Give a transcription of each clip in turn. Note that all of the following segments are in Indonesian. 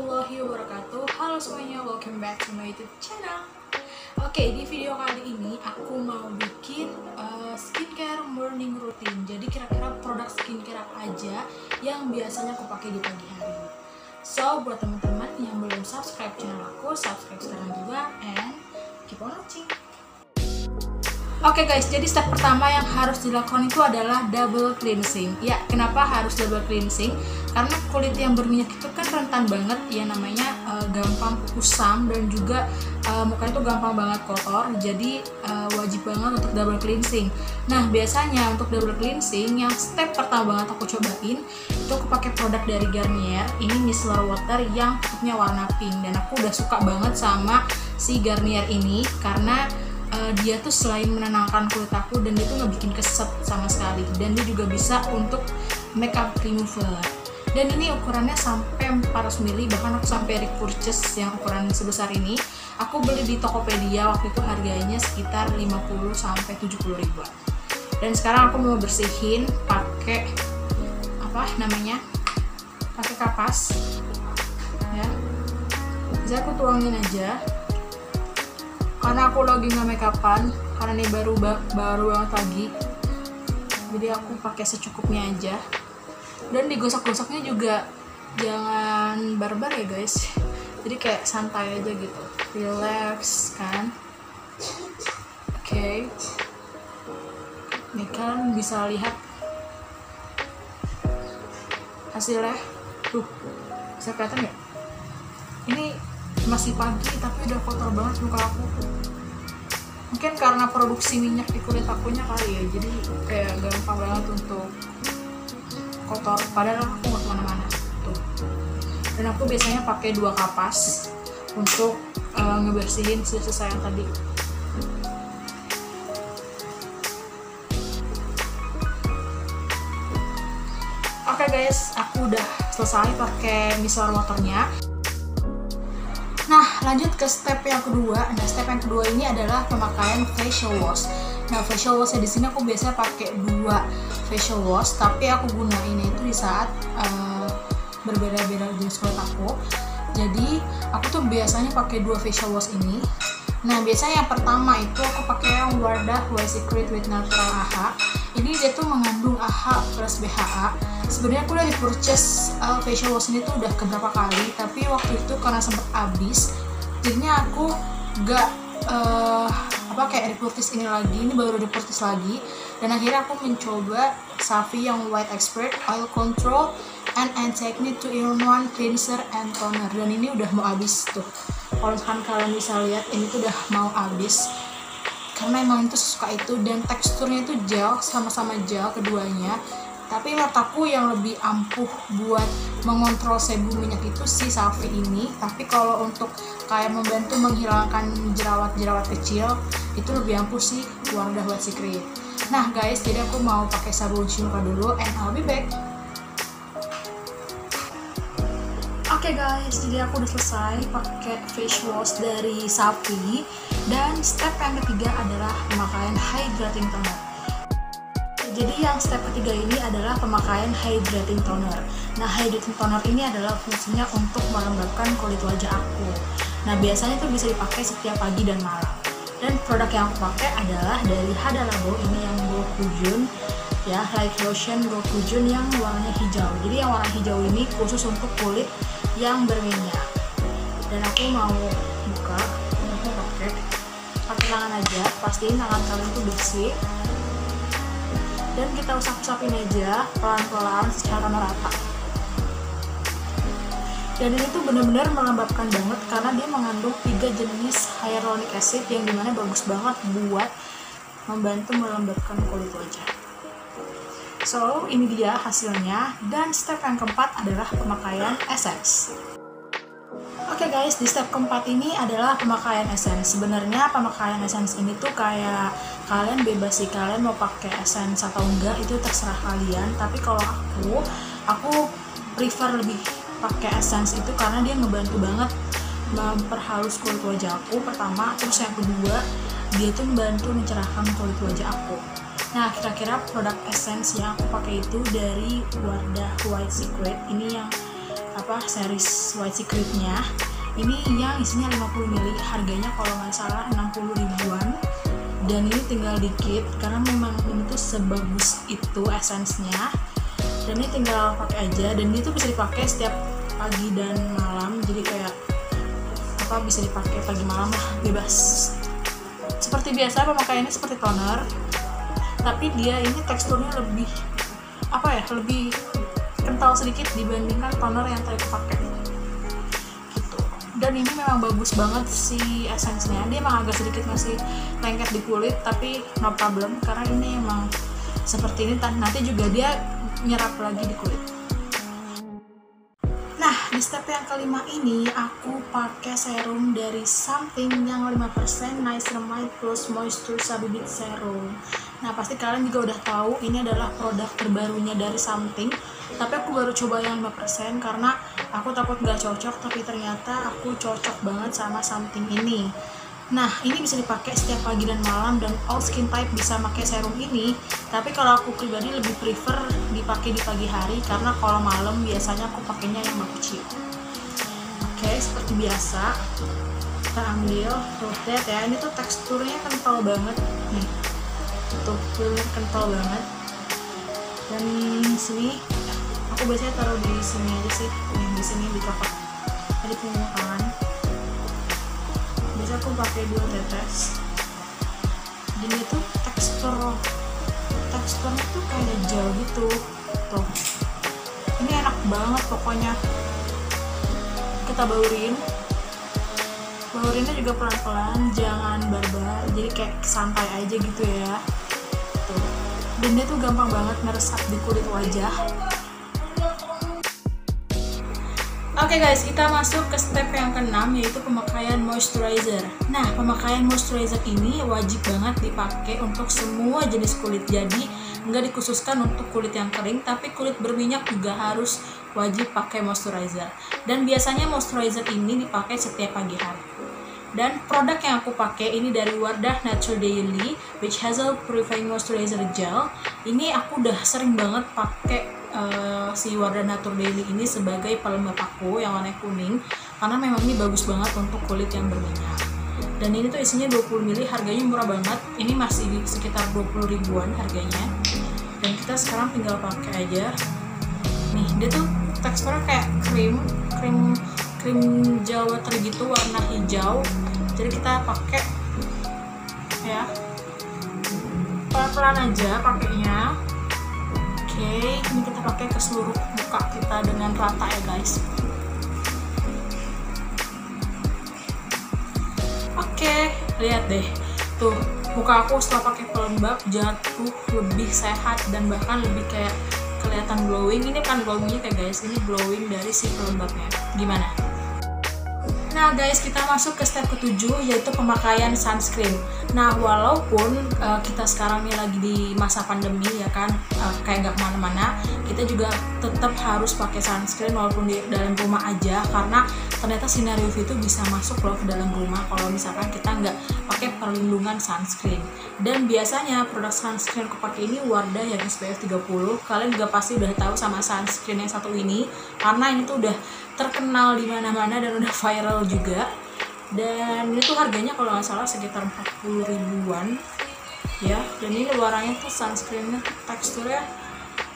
warahmatullahi wabarakatuh. Halo semuanya, welcome back to my youtube channel. Oke, di video kali ini aku mau bikin uh, skincare morning routine. Jadi kira-kira produk skincare apa aja yang biasanya aku pakai di pagi hari. So, buat teman-teman yang belum subscribe channel aku, subscribe sekarang juga And keep on watching Oke okay guys, jadi step pertama yang harus dilakukan itu adalah double cleansing. Ya, kenapa harus double cleansing? Karena kulit yang berminyak itu kan rentan banget, ya namanya uh, gampang kusam dan juga uh, muka itu gampang banget kotor. Jadi uh, wajib banget untuk double cleansing. Nah, biasanya untuk double cleansing yang step pertama banget aku cobain itu aku pakai produk dari Garnier. Ini micellar water yang tutupnya warna pink dan aku udah suka banget sama si Garnier ini karena uh, dia tuh selain menenangkan kulit aku dan dia tuh nggak bikin keset sama sekali. Dan dia juga bisa untuk makeup remover. Dan ini ukurannya sampai 400 ml bahkan aku sampai repurchase yang ukuran sebesar ini. Aku beli di Tokopedia waktu itu harganya sekitar 50 sampai 70 ribuan. Dan sekarang aku mau bersihin pakai apa namanya pakai kapas. Ya. Bisa aku tuangin aja karena aku lagi nggak make upan karena ini baru baru banget lagi. Jadi aku pakai secukupnya aja. Dan digosok-gosoknya juga jangan barbar ya guys. Jadi kayak santai aja gitu. Relax kan? Oke. Okay. nih kan bisa lihat hasilnya. Tuh bisa kelihatan ya ini masih pagi tapi udah kotor banget muka aku. Mungkin karena produksi minyak di kulit akunya kali ya jadi kayak gampang banget untuk kotor. Padahal aku nggak ke mana-mana tuh. Dan aku biasanya pakai dua kapas untuk uh, ngebersihin sisa-sisa yang tadi. Oke okay guys, aku udah selesai pakai micellar waternya. Nah, lanjut ke step yang kedua. Nah, step yang kedua ini adalah pemakaian facial wash. Nah, facial wash di sini aku biasanya pakai dua facial wash, tapi aku gunain itu di saat uh, berbeda-beda jenis kulit aku. Jadi, aku tuh biasanya pakai dua facial wash ini. Nah, biasanya yang pertama itu aku pakai yang Wardah White Secret with Natural AHA. Ini dia tuh mengandung AHA plus BHA sebenarnya aku udah di purchase uh, facial wash ini tuh udah keberapa kali tapi waktu itu karena sempet habis jadinya aku gak uh, apa kayak repurchase ini lagi ini baru repurchase lagi dan akhirnya aku mencoba Safi yang White Expert Oil Control and Technique to in one cleanser and toner dan ini udah mau habis tuh. Kalau misalkan kalian bisa lihat ini tuh udah mau habis karena emang itu suka itu dan teksturnya itu gel sama-sama gel keduanya tapi menurut aku yang lebih ampuh buat mengontrol sebum minyak itu si Safi ini. Tapi kalau untuk kayak membantu menghilangkan jerawat-jerawat kecil itu lebih ampuh sih Wardah White Secret nah guys jadi aku mau pakai sabun muka dulu and I'll be back. Oke okay guys, jadi aku udah selesai pakai face wash dari Safi. Dan step yang ketiga adalah pemakaian hydrating toner jadi yang step ketiga ini adalah pemakaian hydrating toner. Nah, hydrating toner ini adalah fungsinya untuk melembabkan kulit wajah aku. Nah, biasanya itu bisa dipakai setiap pagi dan malam. Dan produk yang aku pakai adalah dari Hada Labo ini yang Glow Kujun ya, light lotion Glow Kujun yang warnanya hijau. Jadi yang warna hijau ini khusus untuk kulit yang berminyak. Dan aku mau buka, aku pakai pakai tangan aja, pastiin tangan kalian tuh bersih dan kita usap-usapin aja pelan-pelan secara merata. Dan ini tuh bener-bener melembabkan banget karena dia mengandung tiga jenis hyaluronic acid yang di mana bagus banget buat membantu melembabkan kulit wajah so ini dia hasilnya. Dan step yang keempat adalah pemakaian essence Oke okay guys, di step keempat ini adalah pemakaian essence. Sebenarnya pemakaian essence ini tuh kayak kalian bebas sih kalian mau pakai essence atau enggak itu terserah kalian. Tapi kalau aku, aku prefer lebih pakai essence itu karena dia ngebantu banget memperhalus kulit wajah aku pertama terus yang kedua dia tuh membantu mencerahkan kulit wajah aku nah kira-kira produk essence yang aku pakai itu dari Wardah White Secret ini yang apa series White Secretnya. Ini yang isinya 50 ml harganya kalau nggak salah 60 ribuan. Dan ini tinggal dikit karena memang ini tuh sebagus itu esensnya dan ini tinggal pakai aja dan ini tuh bisa dipakai setiap pagi dan malam. Jadi kayak apa bisa dipakai pagi malam lah bebas. Seperti biasa pemakaiannya seperti toner. Tapi dia ini teksturnya lebih apa ya lebih kental sedikit dibandingkan toner yang tadi pakai gitu. Dan ini memang bagus banget si esensnya dia emang agak sedikit masih lengket di kulit tapi no problem karena ini emang seperti ini. Nanti juga dia nyerap lagi di kulit. Nah, di step yang kelima ini aku pakai serum dari Something yang 5% Niacinamide plus Moisture Sabibit Serum. Nah, pasti kalian juga udah tahu ini adalah produk terbarunya dari Something. Tapi aku baru coba yang 5% karena aku takut gak cocok, tapi ternyata aku cocok banget sama Something ini. Nah, ini bisa dipakai setiap pagi dan malam dan all skin type bisa pakai serum ini. Tapi kalau aku pribadi lebih prefer dipakai di pagi hari karena kalau malam biasanya aku pakainya yang makuci. Oke, seperti biasa kita ambil lihat ya ini tuh teksturnya kental banget nih tuh feeling kental banget. Dan sini aku biasanya taruh di sini aja sih. Nih di sini di kapak tadi punya tangan biasa aku pakai dua tetes. Dan itu tekstur. Teksturnya tuh kayak gel gitu. Tuh. Ini enak banget pokoknya. Kita baurin. Baurinnya juga pelan-pelan jangan barbar. Jadi kayak santai aja gitu ya dan dia tuh gampang banget meresap di kulit wajah Oke okay guys, kita masuk ke step yang keenam yaitu pemakaian moisturizer. Nah, pemakaian moisturizer ini wajib banget dipakai untuk semua jenis kulit. Jadi, nggak dikhususkan untuk kulit yang kering, tapi kulit berminyak juga harus wajib pakai moisturizer. Dan biasanya moisturizer ini dipakai setiap pagi hari. Dan produk yang aku pakai ini dari Wardah Nature Daily Which Hazel Purifying Moisturizer Gel. Ini aku udah sering banget pakai uh, si Wardah Nature Daily ini sebagai pelembab aku yang warna kuning karena memang ini bagus banget untuk kulit yang berminyak. Dan ini tuh isinya 20 ml, harganya murah banget. Ini masih di sekitar 20 ribuan harganya. Dan kita sekarang tinggal pakai aja. Nih, dia tuh teksturnya kayak krim, krim krim gel water gitu warna hijau. Jadi kita pakai ya. Pelan-pelan aja pakainya. Oke ini kita pakai ke seluruh muka kita dengan rata ya guys. Oke lihat deh. Tuh muka aku setelah pakai pelembab jatuh lebih sehat dan bahkan lebih kayak kelihatan glowing. Ini kan glowingnya kayak guys. Ini glowing dari si pelembabnya. Gimana Nah guys, kita masuk ke step ketujuh yaitu pemakaian sunscreen. Nah walaupun uh, kita sekarang ini lagi di masa pandemi ya kan, uh, kayak nggak ke mana-mana, kita juga tetap harus pakai sunscreen walaupun di dalam rumah aja karena ternyata sinar UV itu bisa masuk loh ke dalam rumah kalau misalkan kita nggak pakai perlindungan sunscreen. Dan biasanya produk sunscreen aku pakai ini Wardah yang SPF 30. Kalian juga pasti udah tahu sama sunscreen yang satu ini karena ini tuh udah terkenal di mana-mana dan udah viral juga. Dan itu harganya kalau nggak salah sekitar 40 ribuan ya. Dan ini luarannya tuh sunscreennya teksturnya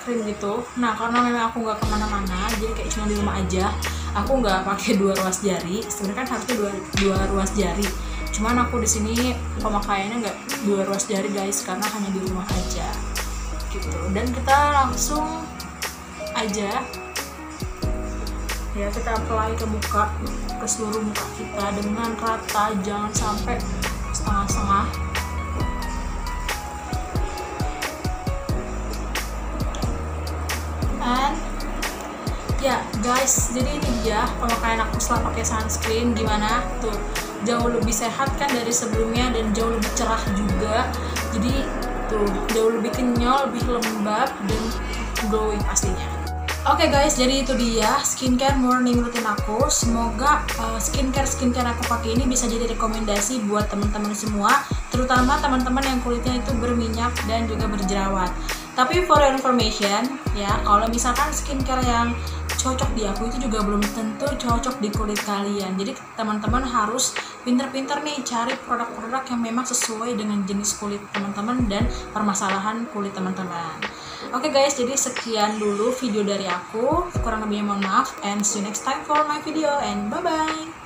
krim gitu. Nah karena memang aku nggak ke mana-mana jadi kayak cuma di rumah aja aku nggak pakai dua ruas jari. Sebenarnya kan harusnya dua, dua ruas jari cuman aku di sini pemakaiannya nggak dua ruas jari guys karena hanya di rumah aja. Gitu. Dan kita langsung aja. Ya kita apply ke muka ke seluruh muka kita dengan rata jangan sampai setengah-setengah. And ya guys jadi ini dia pemakaian aku setelah pakai sunscreen. Gimana? Tuh jauh lebih sehat kan dari sebelumnya dan jauh lebih cerah juga jadi tuh jauh lebih kenyal lebih lembab dan glowing pastinya Oke okay guys, jadi itu dia skincare morning routine aku. Semoga uh, skincare skincare aku pakai ini bisa jadi rekomendasi buat teman-teman semua, terutama teman-teman yang kulitnya itu berminyak dan juga berjerawat. Tapi for your information, ya kalau misalkan skincare yang cocok di aku itu juga belum tentu cocok di kulit kalian jadi teman-teman harus pinter-pinter nih cari produk-produk yang memang sesuai dengan jenis kulit teman-teman dan permasalahan kulit teman-teman Oke okay guys, jadi sekian dulu video dari aku. Kurang lebihnya mohon maaf and see you next time for my video and bye bye.